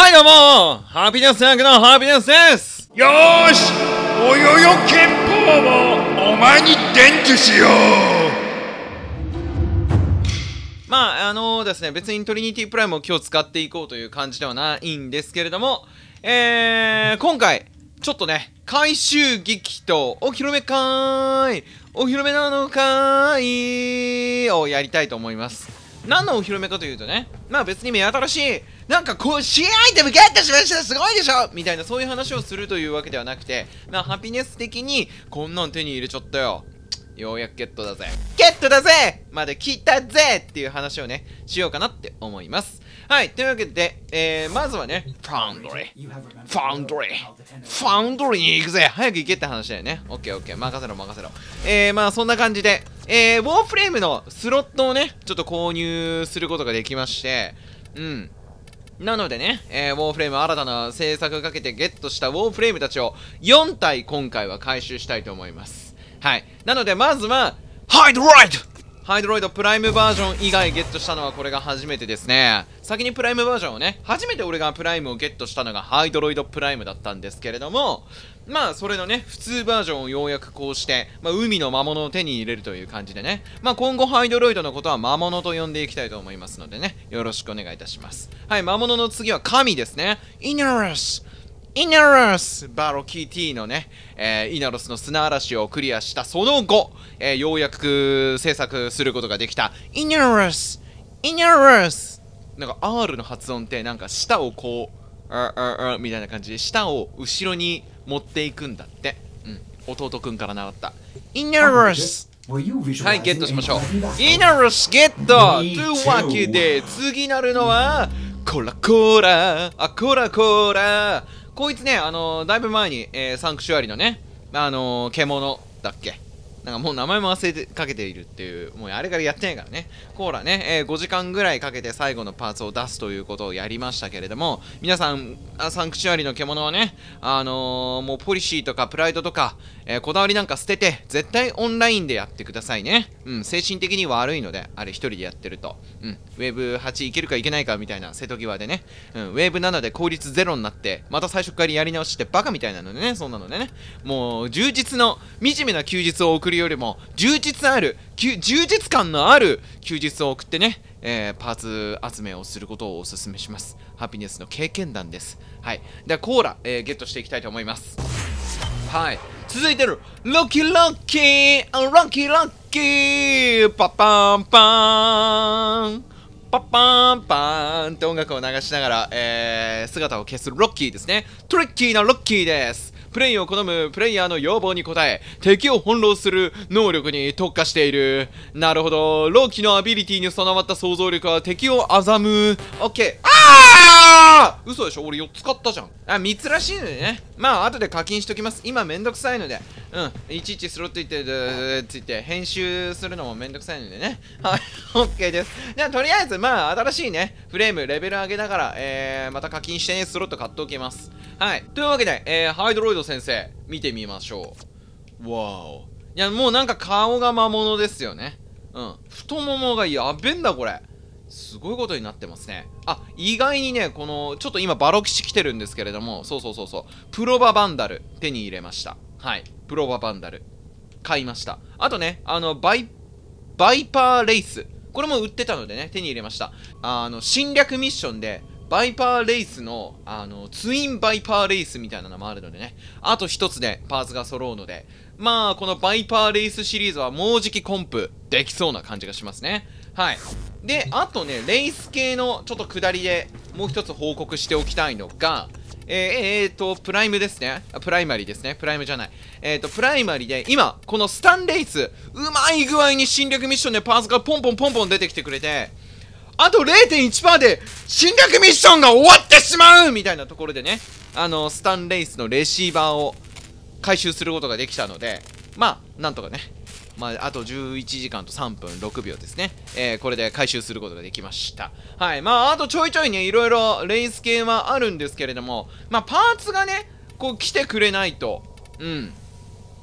はいどうもハピネス役のハピネスです。よーし。およよ憲法をお前に伝授しよう。まああのですね別にトリニティプライムを今日使っていこうという感じではないんですけれどもえー、今回ちょっとね回収劇とお披露目かーいお披露目なのかーいをやりたいと思います何のお披露目かというとねまあ別に目新しいなんかこう新アイテムゲットしましたすごいでしょみたいなそういう話をするというわけではなくてまあハピネス的にこんなん手に入れちゃったよ。ようやくゲットだぜ。ゲットだぜまで来たぜっていう話をねしようかなって思います。はいというわけで、えー、まずはねファウンドリーファウンドリーファウンドリーに行くぜ。早く行けって話だよね。オッケーオッケー。任せろ任せろ。えー、まあそんな感じでえー、ウォーフレームのスロットをねちょっと購入することができましてうん。なのでね、えー、ウォーフレーム新たな制作かけてゲットしたウォーフレームたちを4体今回は回収したいと思います。はい。なのでまずはハイドロイドハイドロイドプライムバージョン以外ゲットしたのはこれが初めてですね。先にプライムバージョンをね初めて俺がプライムをゲットしたのがハイドロイドプライムだったんですけれどもまあそれのね普通バージョンをようやくこうして、まあ、海の魔物を手に入れるという感じでねまあ今後ハイドロイドのことは魔物と呼んでいきたいと思いますのでねよろしくお願いいたします。はい魔物の次は神ですね。イナラスイナロスバロキーティのね、えー、イナロスの砂嵐をクリアしたその後、えー、ようやく制作することができた。イナロスイナロスなんか R の発音ってなんか舌をこうあああみたいな感じで舌を後ろに持っていくんだって。うん。弟くんから習った。イナロスはい、ゲットしましょう。イナロスゲットというわけで、次なるのは、コラコラ、あ、コラコラ。こいつね、あの、だいぶ前に、えー、サンクシュアリのね、あの、獣だっけ？なんかもう名前も忘れてかけているっていう、もうあれからやってないからね。コーラね、えー、5時間ぐらいかけて最後のパーツを出すということをやりましたけれども、皆さん、サンクチュアリの獣はね、あのー、もうポリシーとかプライドとか、えー、こだわりなんか捨てて、絶対オンラインでやってくださいね。うん、精神的に悪いので、あれ一人でやってると。うん、ウェーブ8いけるかいけないかみたいな瀬戸際でね、うん、ウェーブ7で効率ゼロになって、また最初からやり直してバカみたいなのでね、そんなのでね、もう充実の惨めな休日を送るよりも、充実ある、充実感のある休日を送ってね、えー、パーツ集めをすることをお勧めします。ハピネスの経験談です。はい。では、コーラ、えー、ゲットしていきたいと思います。はい。続いてる、ロッキーロッキー、ロッキーロッキー、パパンパーン。パッパンパーンって音楽を流しながら、えー、姿を消すロッキーですね。トリッキーなロッキーです。プレイを好むプレイヤーの要望に応え、敵を翻弄する能力に特化している。なるほど。ローキのアビリティに備わった想像力は敵を欺む。オッケー。あー嘘でしょ？俺4つ買ったじゃん。あ、3つらしいのでね。まあ、後で課金しときます。今めんどくさいので。うん。いちいちスロット言って、ついて、編集するのもめんどくさいのでね。はい。オッケーです。じゃあ、とりあえず、まあ、新しいね、フレーム、レベル上げながら、えー、また課金してね、スロット買っておきます。はい。というわけで、えー、ハイドロイド先生、見てみましょう。わお。いや、もうなんか顔が魔物ですよね。うん。太ももがやべんだ、これ。すごいことになってますね。あ、意外にね、この、ちょっと今バロ吉来てるんですけれども、そうそうそうそう。プロババンダル、手に入れました。はい。プロババンダル。買いました。あとね、あの、バイ、バイパーレイス。これも売ってたのでね、手に入れました。あの、侵略ミッションで、バイパーレイスの、あの、ツインバイパーレイスみたいなのもあるのでね、あと一つでパーツが揃うので、まあ、このバイパーレイスシリーズはもうじきコンプできそうな感じがしますね。はい。で、あとね、レイス系のちょっとくだりでもう一つ報告しておきたいのが、えー、えー、と、プライムですね。プライマリーですね。プライムじゃない。えーと、プライマリーで、今、このスタンレイス、うまい具合に侵略ミッションでパーツがポンポンポンポン出てきてくれて、あと0.1%で侵略ミッションが終わってしまうみたいなところでね、あの、スタンレイスのレシーバーを回収することができたので、まあ、なんとかね、まあ、あと11時間と3分6秒ですね。えー、これで回収することができました。はい。まあ、あとちょいちょいね、いろいろレース系はあるんですけれども、まあ、パーツがね、こう来てくれないと、うん。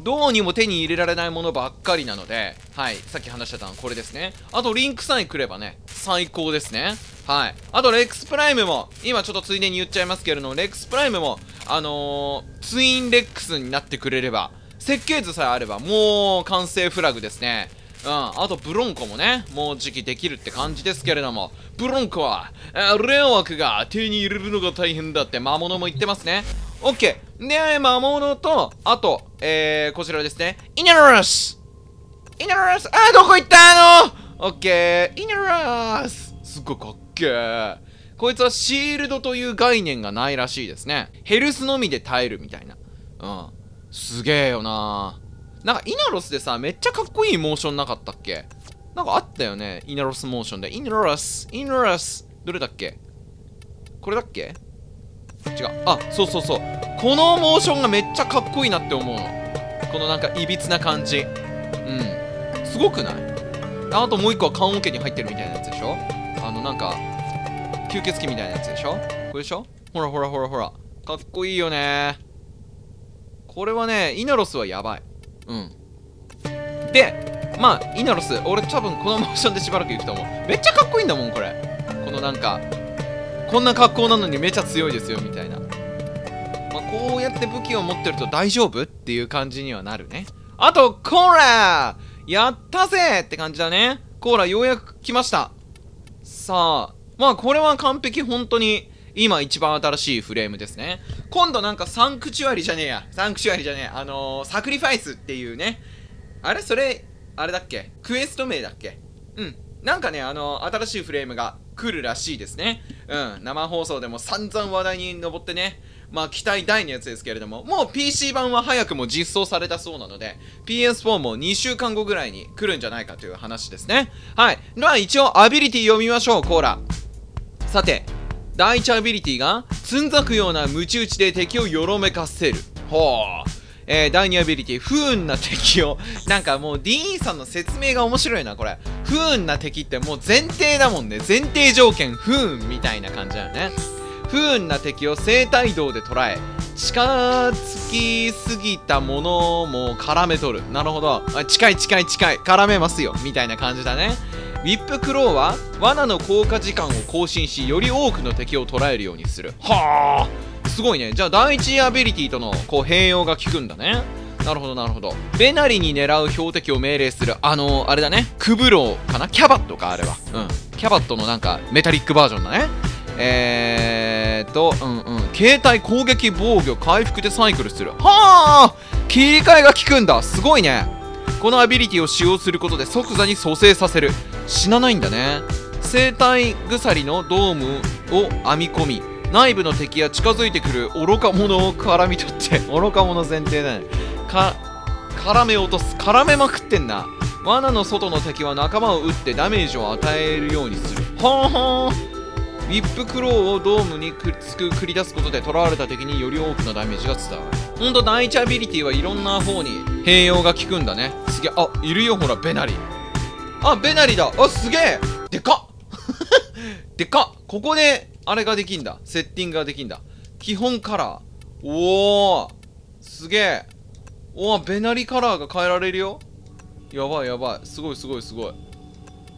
どうにも手に入れられないものばっかりなので、はい、さっき話してたのこれですね。あと、リンクさえ来ればね、最高ですね。はい。あと、レックスプライムも、今ちょっとついでに言っちゃいますけれども、レックスプライムも、あのー、ツインレックスになってくれれば、設計図さえあれば、もう完成フラグですね。うん、あとブロンコもね、もう時期できるって感じですけれども、ブロンコは、えー、レア枠が手に入れるのが大変だって魔物も言ってますね。オッケー。で、魔物と、あと、えー、こちらですね。イナラスイナラスあ、どこ行ったの？オッケー。イナラスすっごいかっけー。こいつはシールドという概念がないらしいですね。ヘルスのみで耐えるみたいな。うん。すげえよななんかイナロスでさ、めっちゃかっこいいモーションなかったっけ？なんかあったよね。イナロスモーションで。イナロス、イナロス。どれだっけ？これだっけ？違う。あ、そうそうそう。このモーションがめっちゃかっこいいなって思うの。このなんかいびつな感じ。うん。すごくない？あともう一個は棺桶に入ってるみたいなやつでしょ？あのなんか、吸血鬼みたいなやつでしょ？これでしょ？ほらほらほらほら。かっこいいよねこれはね、イナロスはやばい。うん。で、まあ、イナロス、俺多分このモーションでしばらく行くと思う。めっちゃかっこいいんだもん、これ。このなんか、こんな格好なのにめちゃ強いですよ、みたいな。まあ、こうやって武器を持ってると大丈夫っていう感じにはなるね。あと、コーラやったぜって感じだね。コーラようやく来ました。さあ、まあこれは完璧本当に今一番新しいフレームですね。今度なんかサンクチュアリじゃねえや。サンクチュアリじゃねえ。あのー、サクリファイスっていうね。あれ？それ、あれだっけ？クエスト名だっけ？うん。なんかね、あのー、新しいフレームが来るらしいですね。うん。生放送でも散々話題に上ってね。まあ期待大のやつですけれども、もう PC 版は早くも実装されたそうなので、PS4 も2週間後ぐらいに来るんじゃないかという話ですね。はい。では一応アビリティ読みましょう、コーラ。さて、第1アビリティが、つんざくようなムチ打ちで敵をよろめかせる。ほう。えー、第2アビリティ、不運な敵を、なんかもう DE さんの説明が面白いな、これ。不運な敵ってもう前提だもんね。前提条件不運みたいな感じだよね。不運な敵を生体道で捉え、近づきすぎたものも絡めとる。なるほど。近い近い近い。絡めますよ。みたいな感じだね。ウィップクローは罠の効果時間を更新しより多くの敵を捉えるようにする。はあ。すごいね。じゃあ第1アビリティとのこう併用が効くんだね。なるほどなるほど。ベナリに狙う標的を命令するあのー、あれだね。クブローかな？キャバットかあれは。うん。キャバットのなんかメタリックバージョンだね。えーとうんうん。携帯攻撃防御回復でサイクルする。はあ。切り替えが効くんだ。すごいねこのアビリティを使用することで即座に蘇生させる。死なないんだね。生体鎖のドームを編み込み内部の敵や近づいてくる愚か者を絡み取って 愚か者前提だね。か絡め落とす。絡めまくってんな罠の外の敵は仲間を撃ってダメージを与えるようにする。はんはんウィップクローをドームにくっつく繰り出すことで囚われた敵により多くのダメージが伝わる。ほんと第1アビリティはいろんな方に併用が効くんだね。すげえ。あいるよほらベナリあベナリだ。あすげえ。でかっ。でかっ。ここであれができんだ。セッティングができんだ。基本カラー。おおすげえ。おおベナリカラーが変えられるよ。やばいやばい。すごいすごいすごい。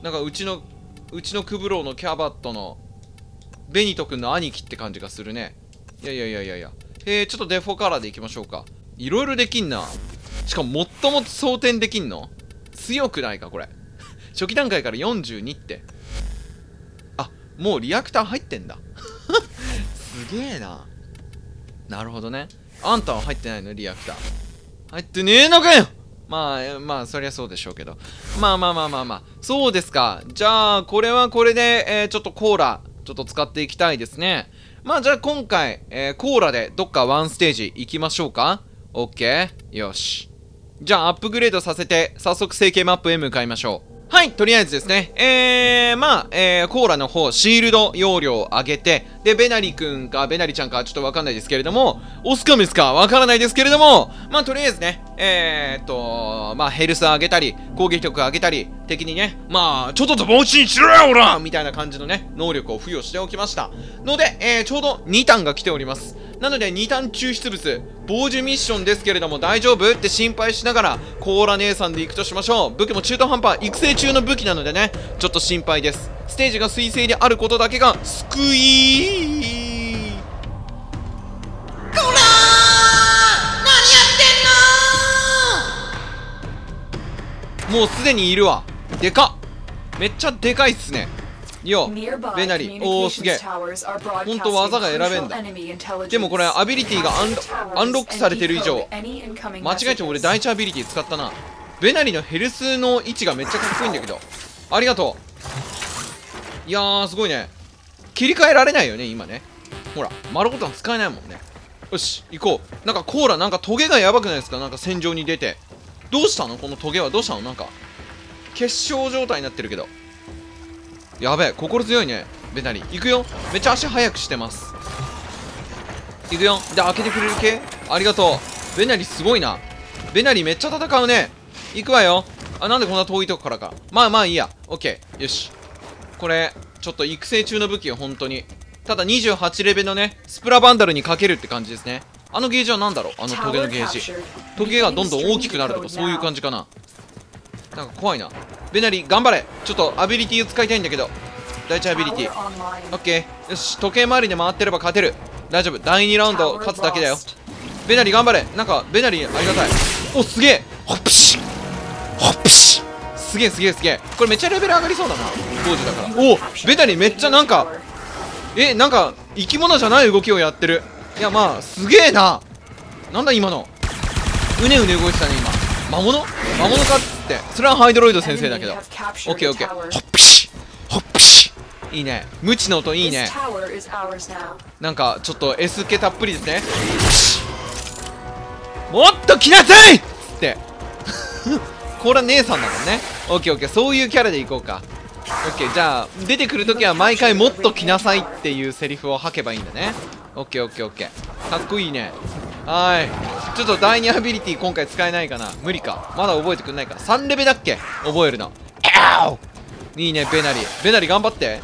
なんかうちのうちのクブローのキャバットのベニト君の兄貴って感じがするね。いやいやいやいやいや。え、ちょっとデフォカラーでいきましょうか。いろいろできんな。しかも最も装填できんの。強くないかこれ。初期段階から42って。あもうリアクター入ってんだ。すげえな。なるほどね。あんたは入ってないの？リアクター。入ってねえのかよ。まあまあそりゃそうでしょうけど。まあまあまあまあまあ。そうですか。じゃあこれはこれで、えー、ちょっとコーラちょっと使っていきたいですね。まあじゃあ今回、えー、コーラでどっかワンステージ行きましょうかオッケーよし。じゃあアップグレードさせて、早速成形マップへ向かいましょう。はい、とりあえずですね、えー、まあ、えー、コーラの方、シールド容量を上げて、で、ベナリ君かベナリちゃんかちょっとわかんないですけれども、オスかメスかわからないですけれども、まあとりあえずね、えー、っと、まあヘルス上げたり、攻撃力上げたり、敵にね、まあ、ちょっととぼうちにしろよ、おらみたいな感じのね、能力を付与しておきました。ので、えー、ちょうど2ターンが来ております。なので2ターン抽出物、傍受ミッションですけれども大丈夫って心配しながら、コーラ姉さんで行くとしましょう。武器も中途半端、育成中の武器なのでね、ちょっと心配です。ステージが彗星であることだけが救い。こらー！何やってんのもうすでにいるわ。でかっ。めっちゃでかいっすね。よベナリおおすげえ。ほんと技が選べんだ。でもこれアビリティがアンロックされてる以上。間違えて俺第一アビリティ使ったな。ベナリのヘルスの位置がめっちゃかっこいいんだけど。ありがとういやーすごいね。切り替えられないよね今ね。ほら丸ボタン使えないもんね。よし行こう。なんかコーラなんかトゲがやばくないですか？なんか戦場に出て。どうしたの？このトゲはどうしたの？なんか結晶状態になってるけど。やべえ心強いね。ベナリ行くよ。めっちゃ足速くしてます。行くよ。で開けてくれる系？ありがとう。ベナリすごいな。ベナリめっちゃ戦うね。行くわよ。あなんでこんな遠いとこからか。まあまあいいや。オッケー。よし。これちょっと育成中の武器よ本当に。ただ28レベルのねスプラバンダルにかけるって感じですね。あのゲージは何だろう？あのトゲのゲージ。トゲがどんどん大きくなるとかそういう感じかな。なんか怖いな。ベナリ頑張れ。ちょっとアビリティを使いたいんだけど。第1アビリティ。オッケーよし時計回りで回ってれば勝てる。大丈夫。第2ラウンド勝つだけだよ。ベナリ頑張れ。なんかベナリありがたい。おすげえ。ホップシホップシすげえすげえすげえ。これめっちゃレベル上がりそうだな当時だから。おベナリめっちゃなんかえなんか生き物じゃない動きをやってる。いやまあすげえな。なんだ今の。うねうね動いてたね今。魔物？魔物かっって。それはハイドロイド先生だけど。オッケーオッケー。ホップシホップシいいね。無知の音いいね。なんかちょっと S 系たっぷりですね。もっと来なさいって。これは姉さんだもんねオッケーオッケーそういうキャラでいこうか。オッケーじゃあ出てくるときは毎回もっと来なさいっていうセリフを吐けばいいんだね。オッケーオッケーオッケーかっこいいね。はい。ちょっと第2アビリティ今回使えないかな。無理か。まだ覚えてくんないか3レベだっけ？覚えるの。いいねベナリベナリ頑張って。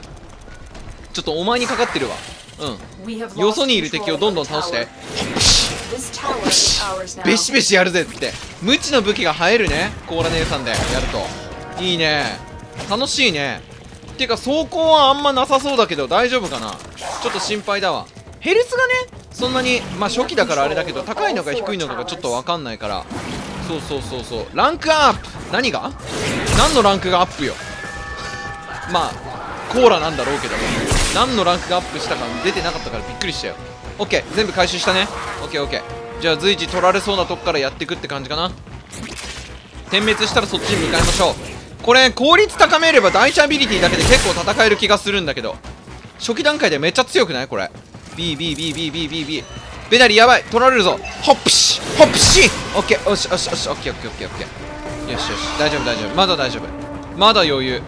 ちょっとお前にかかってるわ。うん。よそにいる敵をどんどん倒して。ベシベシやるぜって。無知の武器が映えるね。コーラ姉さんで。やるといいね。楽しいね。てか走行はあんまなさそうだけど大丈夫かな？ちょっと心配だわ。ヘルスがねそんなにまあ初期だからあれだけど高いのか低いのかがちょっと分かんないから。そうそうそうそう。ランクアップ。何が？何のランクがアップよ？まあコーラなんだろうけど。何のランクがアップしたか出てなかったからびっくりしたよ。OK 全部回収したね。OKOK じゃあ随時取られそうなとこからやっていくって感じかな。点滅したらそっちに向かいましょう。これ効率高めれば第一アビリティだけで結構戦える気がするんだけど。初期段階でめっちゃ強くない？これ。BBBBBBB ベナリやばい。取られるぞ。ホップシホップシオッケー。よしよしよし。オッケーオッケーオッケーオッケー。よしよし。大丈夫大丈夫。まだ大丈夫。まだ余裕。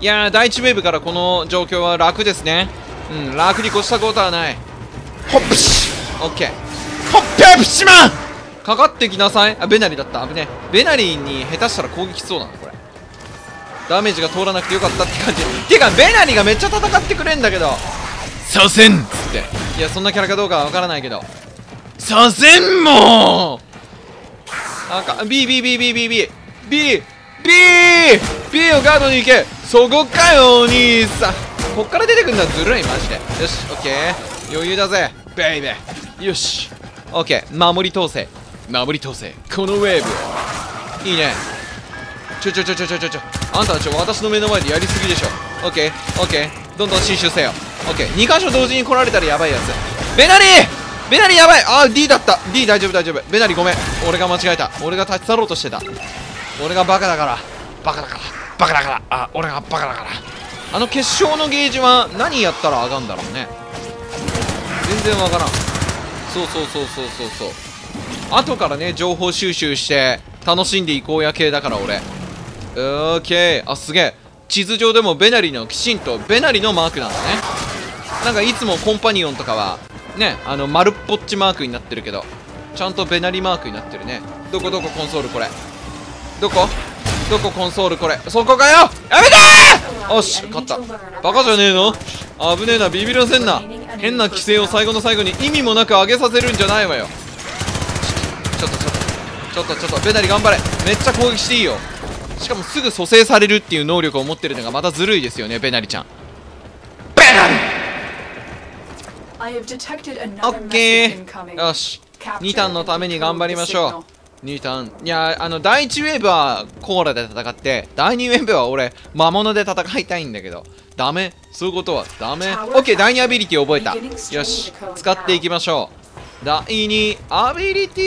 いやー第1ウェーブからこの状況は楽ですね。うん楽に越したことはない。ホップシオッケー。ホップシマン！かかってきなさい。あベナリだった。危ねベナリに下手したら攻撃そうなのこれダメージが通らなくてよかったって感じ。てかベナリがめっちゃ戦ってくれんだけど。左遷。っつって。いやそんなキャラかどうかは分からないけど。左遷も。なんか BBBBBBBBB B をガードに行け。そこかよお兄さん。こっから出てくんだずるいマジで。よしオッケー余裕だぜ。ベイベー。よし。オッケー守り統制守り統制このウェーブいいね。ちょちょちょちょちょちょちょあんたたち私の目の前でやりすぎでしょ。オッケーオッケーどんどん進出せよ。オッケー2箇所同時に来られたらやばいやつ。ベナリー！ベナリーやばい！あー D だった。D 大丈夫大丈夫。ベナリーごめん。俺が間違えた。俺が立ち去ろうとしてた。俺がバカだから。バカだから。バカだから。あ俺がバカだから。あの決勝のゲージは何やったら上がんだろうね。全然わからん。そうそうそうそうそうそう。後からね情報収集して楽しんでいこうや系だから俺。オーケーあすげえ地図上でもベナリのきちんとベナリのマークなんだねなんかいつもコンパニオンとかはねあの丸っぽっちマークになってるけどちゃんとベナリマークになってるねどこどこコンソールこれどこどこコンソールこれそこかよやめてよし勝ったバカじゃねえの危ねえなビビらせんな変な規制を最後の最後に意味もなく上げさせるんじゃないわよちょっとちょっとちょっとちょっとベナリ頑張れめっちゃ攻撃していいよしかもすぐ蘇生されるっていう能力を持ってるのがまたずるいですよねベナリちゃん。ベナリ。オッケーよし。2ターンのために頑張りましょう。2ターン。いやあの第1ウェーブはコーラで戦って第2ウェーブは俺魔物で戦いたいんだけど。ダメ。そういうことはダメ。オッケー第2アビリティ覚えた。よし。使っていきましょう。第2アビリテ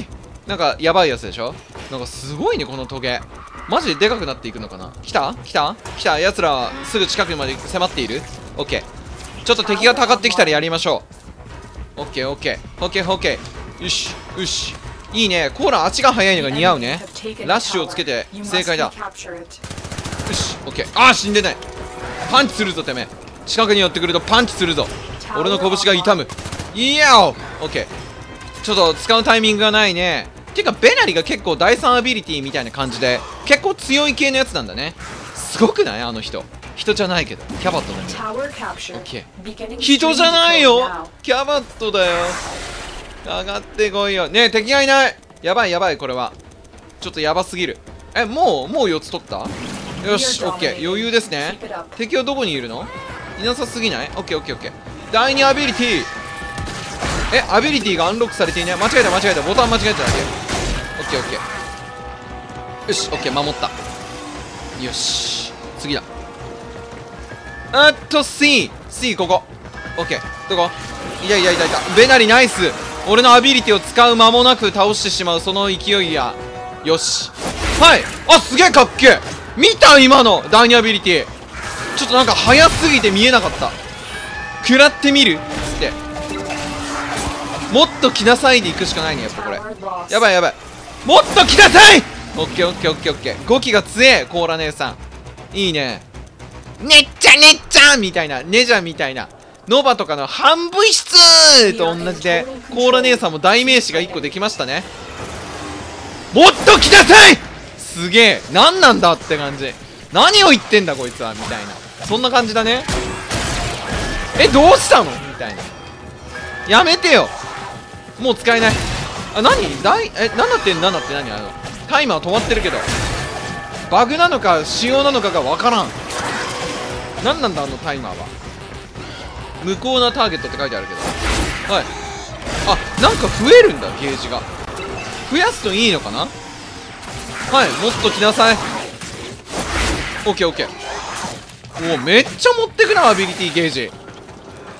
ィ。なんかやばいやつでしょ？なんかすごいねこのトゲマジででかくなっていくのかな？来た？来た？来た？奴らすぐ近くまで迫っている？オッケーちょっと敵がたかってきたらやりましょう。オッケーオッケーオッケーオッケーよしよし。いいね。コーラ足が速いのが似合うね。ラッシュをつけて正解だ。よしオッケーあー死んでない。パンチするぞてめえ。近くに寄ってくるとパンチするぞ。俺の拳が痛む。いやお。オッケーちょっと使うタイミングがないね。ていうかベナリが結構第3アビリティみたいな感じで結構強い系のやつなんだね。すごくない？あの人。人じゃないけど。キャバットだけど人じゃないよ。キャバットだよ。上がってこいよ。ねえ敵がいない。やばいやばいこれは。ちょっとやばすぎる。えもうもう4つ取った？よしオッケー余裕ですね。敵はどこにいるの？いなさすぎない？オッケーオッケーオッケー第2アビリティ。えアビリティがアンロックされていない。間違えた間違えた。ボタン間違えただけオッケーオッケー。よしオッケー守った。よし。次だ。あっと C C ここ。オッケー。どこ？いやいやいやいたベナリナイス。俺のアビリティを使う間もなく倒してしまうその勢いや。よし。はい。あすげえかっけえ。見た？今の。第2アビリティ。ちょっとなんか速すぎて見えなかった。食らってみる？っつって。もっと来なさいで行くしかないねやっぱこれ。やばいやばい。もっと来なさい！オッケーオッケーオッケーオッケー。5機が強えコーラ姉さん。いいね。ねっちゃねっちゃみたいな。ねじゃみたいな。ノバとかの半分室と同じでコーラ姉さんも代名詞が1個できましたね。もっと来なさい！すげえ。何なんだって感じ。何を言ってんだこいつはみたいな。そんな感じだね。えどうしたの？みたいな。やめてよ。もう使えない。あ何？大え7って7って何？あのタイマー止まってるけど。バグなのか仕様なのかがわからん。何なんだあのタイマーは？無効なターゲットって書いてあるけど。はい。あなんか増えるんだゲージが。増やすといいのかな？はいもっと来なさい。オッケーオッケー。おおめっちゃ持ってくなアビリティゲージ。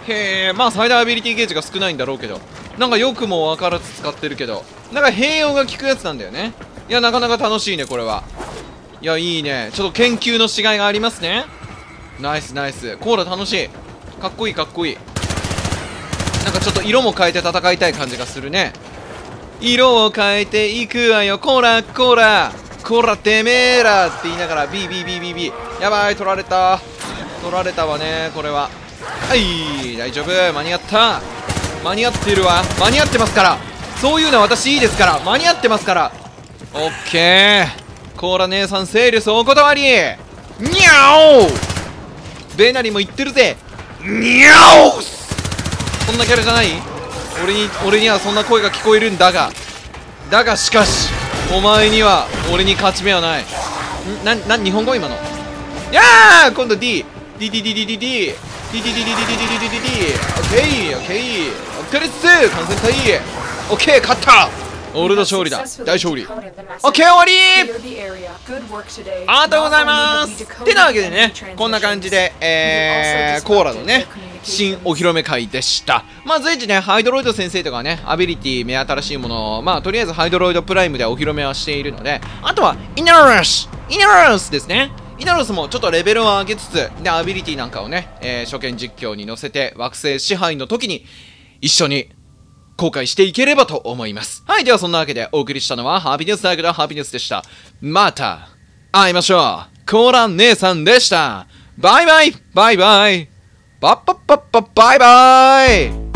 へえまあ最大アビリティゲージが少ないんだろうけど。なんかよくも分からず使ってるけど。なんか併用が効くやつなんだよね。いやなかなか楽しいねこれは。いやいいね。ちょっと研究のしがいがありますね。ナイスナイス。コーラ楽しい。かっこいいかっこいい。なんかちょっと色も変えて戦いたい感じがするね。色を変えていくわよ。コーラコーラ。コーラてめえらって言いながらビービービービビー。やばい取られた。取られたわねこれは。はい大丈夫。間に合った。間に合っているわ。間に合ってますから。そういうのは私いいですから。間に合ってますから。オッケー。コーラ姉さんセールスお断り。にゃおベナリも言ってるぜ。にゃおそんなキャラじゃない？俺に俺にはそんな声が聞こえるんだが。だがしかしお前には俺に勝ち目はない。んなな日本語今の？やー！今度 DDDDDD D D D D D D D D D オッケーオッケーオッケーです完全体オッケー勝った俺の勝利だ大勝利オッケー終わりありがとうございますてなわけでねこんな感じでえー、コーラのね新お披露目会でしたまあ随時ねハイドロイド先生とかねアビリティ目新しいものをまあとりあえずハイドロイドプライムでお披露目はしているのであとはイナラスイナラスですねイナロスもちょっとレベルを上げつつ、で、アビリティなんかをね、えー、初見実況に載せて、惑星支配の時に、一緒に公開していければと思います。はい、ではそんなわけでお送りしたのは、ハピネス大学のハピネスでした。また、会いましょう。コーラン姉さんでした。バイバイバイバイバッパッパッパバイバイ